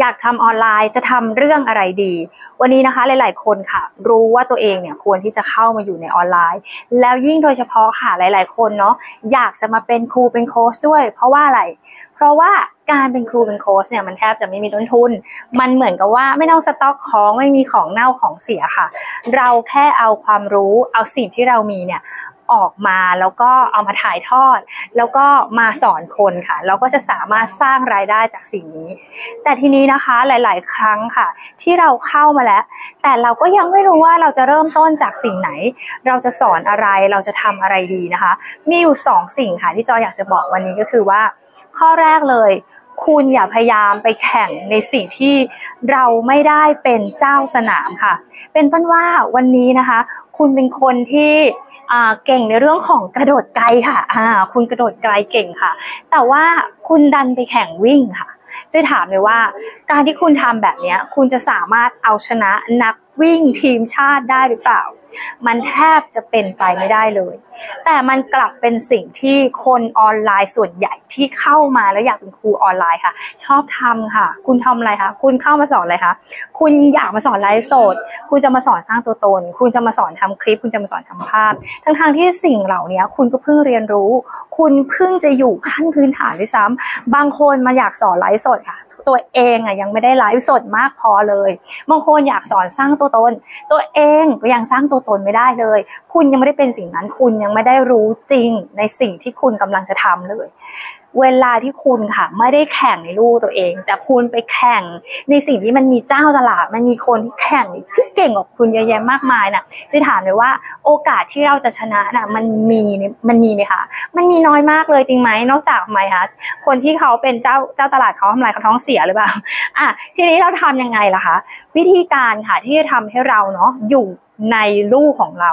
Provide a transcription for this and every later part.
อยากทำออนไลน์จะทำเรื่องอะไรดี วันนี้นะคะหลาย ๆ คนค่ะ รู้ว่าตัวเองเนี่ยควรที่จะเข้ามาอยู่ในออนไลน์ แล้วยิ่งโดยเฉพาะค่ะหลาย ๆ คนเนาะอยากจะมาเป็นครูเป็นโค้ชด้วย เพราะว่าอะไร เพราะว่าการเป็นครูเป็นโค้ชเนี่ยมันแทบจะไม่มีต้นทุน มันเหมือนกับว่าไม่ต้องสต็อกของไม่มีของเน่าของเสียค่ะ เราแค่เอาความรู้เอาสิ่งที่เรามีเนี่ย ออกมาแล้วก็เอามาถ่ายทอด แล้วก็มาสอนคนค่ะ เราก็จะสามารถสร้างรายได้จากสิ่งนี้ แต่ทีนี้นะคะหลาย ๆ ครั้งค่ะ ที่เราเข้ามาแล้ว แต่เราก็ยังไม่รู้ว่าเราจะเริ่มต้นจากสิ่งไหน เราจะสอนอะไรเราจะทำอะไรดีนะคะ มีอยู่สองสิ่งค่ะที่จอยอยากจะบอกวันนี้ก็คือว่า ข้อแรกเลยคุณอย่าพยายามไปแข่งในสิ่งที่เราไม่ได้เป็นเจ้าสนามค่ะ เป็นต้นว่าวันนี้นะคะ คุณเป็นคนที่ เก่งในเรื่องของกระโดดไกลค่ะคุณกระโดดไกลเก่งค่ะ แต่ว่าคุณดันไปแข่งวิ่งค่ะช่วยถามเลยว่า การที่คุณทำแบบนี้คุณจะสามารถเอาชนะนัก วิ่งทีมชาติได้หรือเปล่า มันแทบจะเป็นไปไม่ได้เลย แต่มันกลับเป็นสิ่งที่คนออนไลน์ส่วนใหญ่ที่เข้ามาแล้วอยากเป็นครูออนไลน์ค่ะ ชอบทำค่ะ คุณทำอะไรคะคุณเข้ามาสอนอะไรคะคุณอยากมาสอนไลฟ์สด คุณจะมาสอนสร้างตัวตน คุณจะมาสอนทำคลิป คุณจะมาสอนทำภาพ ทั้งทางที่สิ่งเหล่านี้คุณก็เพิ่งเรียนรู้ คุณเพิ่งจะอยู่ขั้นพื้นฐานด้วยซ้ำบางคนมาอยากสอนไลฟ์สดค่ะ ตัวเองอะยังไม่ได้ไลฟ์สดมากพอเลย บางคนอยากสอนสร้างตัวตน ตัวเองก็ยังสร้างตัวตนไม่ได้เลย คุณยังไม่ได้เป็นสิ่งนั้น คุณยังไม่ได้รู้จริงในสิ่งที่คุณกำลังจะทำเลย เวลาที่คุณค่ะไม่ได้แข่งในลูกตัวเอง แต่คุณไปแข่งในสิ่งที่มันมีเจ้าตลาด มันมีคนที่แข่งที่เก่งกว่าคุณเยอะแยะมากมายนะจะถามเลยว่าโอกาสที่เราจะชนะนะมันมีมันมีไหมคะมันมีน้อยมากเลยจริงไหมนอกจากไหมคะคนที่เขาเป็นเจ้าเจ้าตลาดเขาทำลายเขาท้องเสียหรือเปล่าอะทีนี้เราทำยังไงล่ะคะ วิธีการค่ะที่จะทำให้เราเนาะอยู่ ในลูกของเรา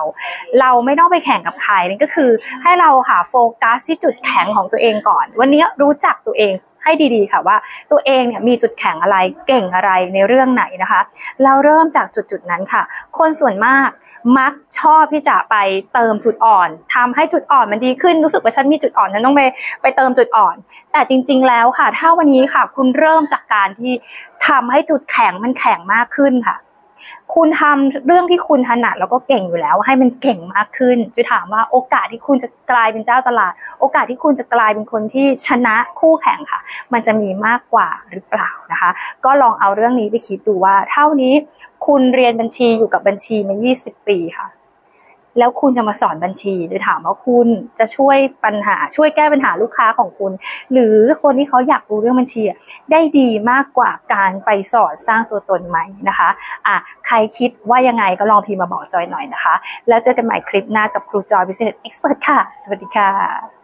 เราไม่ต้องไปแข่งกับใครนี่ก็คือ ให้เราค่ะโฟกัสที่จุดแข็งของตัวเองก่อน วันนี้รู้จักตัวเองให้ดีๆค่ะว่าตัวเองเนี่ยมีจุดแข็งอะไรเก่งอะไรในเรื่องไหนนะคะ เราเริ่มจากจุดจุดนั้นค่ะ คนส่วนมากมักชอบที่จะไปเติมจุดอ่อนทำให้จุดอ่อนมันดีขึ้นรู้สึกว่าฉันมีจุดอ่อนฉันต้องไปไปเติมจุดอ่อน แต่จริง ๆ แล้วค่ะ ถ้าวันนี้ค่ะ คุณเริ่มจากการที่ทำให้จุดแข็งมันแข็งมากขึ้นค่ะ คุณทำเรื่องที่คุณถนัดแล้วก็เก่งอยู่แล้ว ให้มันเก่งมากขึ้นจะถามว่าโอกาสที่คุณจะกลายเป็นเจ้าตลาด โอกาสที่คุณจะกลายเป็นคนที่ชนะคู่แข่งค่ะ มันจะมีมากกว่าหรือเปล่านะคะ ก็ลองเอาเรื่องนี้ไปคิดดูว่า เท่านี้คุณเรียนบัญชีอยู่กับบัญชีมา 20 ปีค่ะ แล้วคุณจะมาสอนบัญชีจะถามว่าคุณจะช่วยปัญหาช่วยแก้ปัญหาลูกค้าของคุณ หรือคนที่เขาอยากรู้เรื่องบัญชีได้ดีมากกว่าการไปสอนสร้างตัวตนไหมนะคะอะใครคิดว่ายังไงก็ลองพิมพ์มาบอกจอยหน่อยนะคะ แล้วเจอกันใหม่คลิปหน้ากับครูจอย Business Expert ค่ะ สวัสดีค่ะ